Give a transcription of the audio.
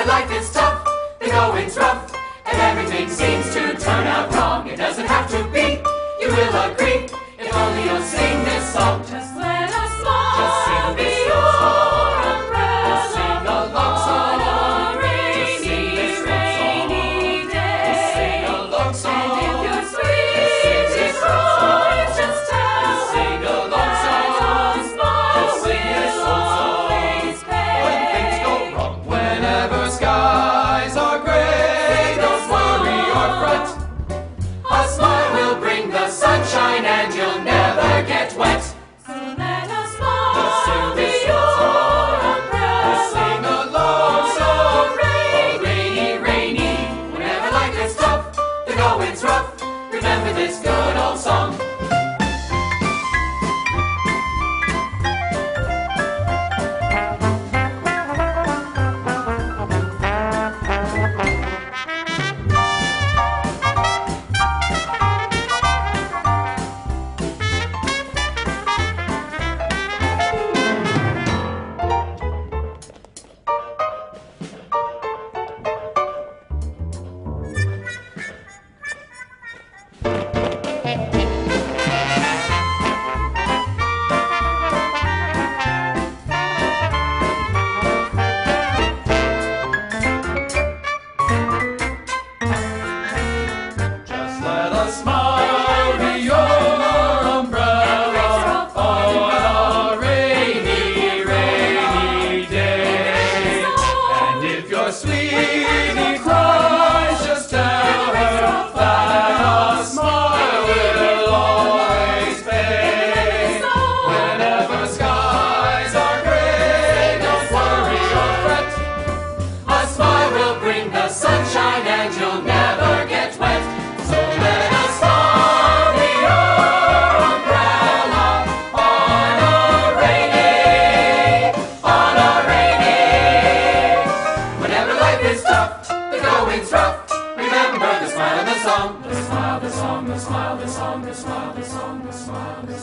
the life is tough, the going's rough, and everything seems to turn out wrong. It doesn't have to be, you will agree. The sunshine and you'll never get wet. So let a Just smile sing be your umbrella sing a love song. rainy, Oh, rainy, rainy. Whenever life is tough, the going's rough. Remember this good old song. And you'll never get wet. So let smile your umbrella on a rainy, on a rainy. Whenever life is tough, the going's rough. Remember the smile and the song, the smile, the song, the smile, the song, the smile, the